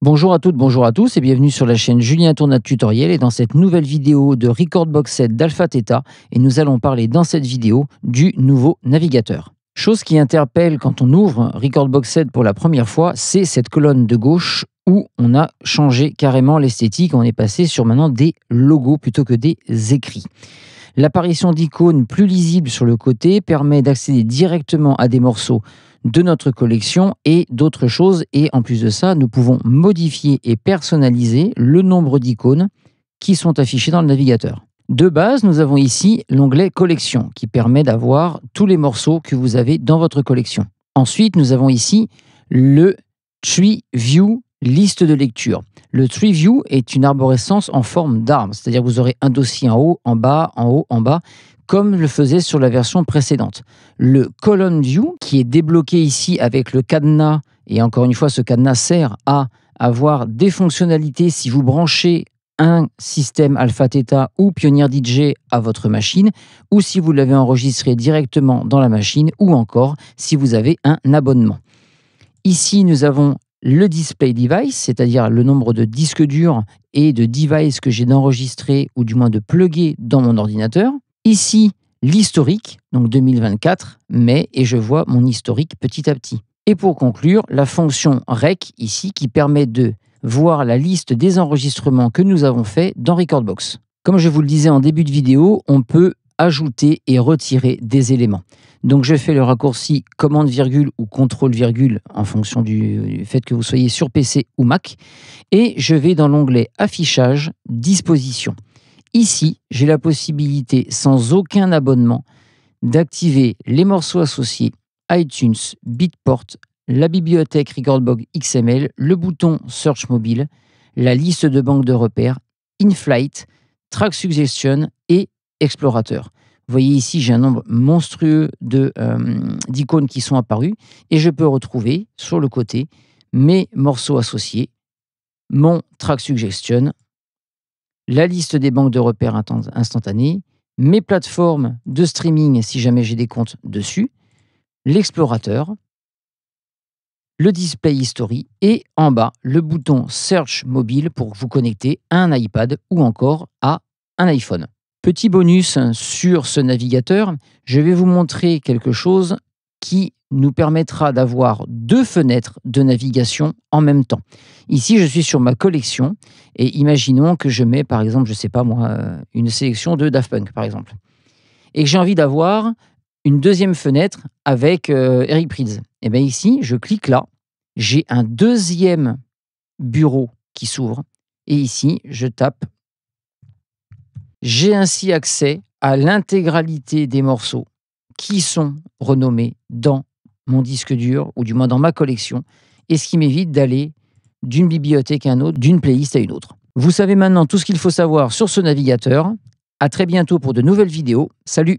Bonjour à toutes, bonjour à tous et bienvenue sur la chaîne Julien Tournat Tutoriel et dans cette nouvelle vidéo de Record Box 7 d'Alpha Theta et nous allons parler dans cette vidéo du nouveau navigateur. Chose qui interpelle quand on ouvre Record Box 7 pour la première fois, c'est cette colonne de gauche où on a changé carrément l'esthétique, on est passé sur maintenant des logos plutôt que des écrits. L'apparition d'icônes plus lisibles sur le côté permet d'accéder directement à des morceaux de notre collection et d'autres choses. Et en plus de ça, nous pouvons modifier et personnaliser le nombre d'icônes qui sont affichées dans le navigateur. De base, nous avons ici l'onglet Collection qui permet d'avoir tous les morceaux que vous avez dans votre collection. Ensuite, nous avons ici le Tree View liste de lecture. Le Tree View est une arborescence en forme d'arbre, c'est-à-dire vous aurez un dossier en haut, en bas, en haut, en bas, comme le faisait sur la version précédente. Le Column View, qui est débloqué ici avec le cadenas, et encore une fois, ce cadenas sert à avoir des fonctionnalités si vous branchez un système Alpha Theta ou Pioneer DJ à votre machine, ou si vous l'avez enregistré directement dans la machine, ou encore si vous avez un abonnement. Ici, nous avons le display device, c'est-à-dire le nombre de disques durs et de devices que j'ai d'enregistrer ou du moins de plugger dans mon ordinateur. Ici, l'historique, donc 2024, mais et je vois mon historique petit à petit. Et pour conclure, la fonction rec ici qui permet de voir la liste des enregistrements que nous avons faits dans Recordbox. Comme je vous le disais en début de vidéo, on peut ajouter et retirer des éléments. Donc je fais le raccourci commande virgule ou contrôle virgule en fonction du fait que vous soyez sur PC ou Mac et je vais dans l'onglet affichage disposition. Ici, j'ai la possibilité sans aucun abonnement d'activer les morceaux associés iTunes, Bitport, la bibliothèque Recordbog XML, le bouton Search mobile, la liste de banques de repères, InFlight, Track Suggestion et Explorateur. Vous voyez ici, j'ai un nombre monstrueux euh, d'icônes qui sont apparues et je peux retrouver sur le côté mes morceaux associés, mon track suggestion, la liste des banques de repères instantanées, mes plateformes de streaming si jamais j'ai des comptes dessus, l'explorateur, le display history et en bas le bouton Search mobile pour vous connecter à un iPad ou encore à un iPhone. Petit bonus sur ce navigateur, je vais vous montrer quelque chose qui nous permettra d'avoir deux fenêtres de navigation en même temps. Ici, je suis sur ma collection et imaginons que je mets par exemple, je ne sais pas moi, une sélection de Daft Punk par exemple. Et que j'ai envie d'avoir une deuxième fenêtre avec euh, Eric Prydz. Et eh bien ici, je clique là, j'ai un deuxième bureau qui s'ouvre et ici, je tape j'ai ainsi accès à l'intégralité des morceaux qui sont renommés dans mon disque dur, ou du moins dans ma collection, et ce qui m'évite d'aller d'une bibliothèque à une autre, d'une playlist à une autre. Vous savez maintenant tout ce qu'il faut savoir sur ce navigateur. À très bientôt pour de nouvelles vidéos. Salut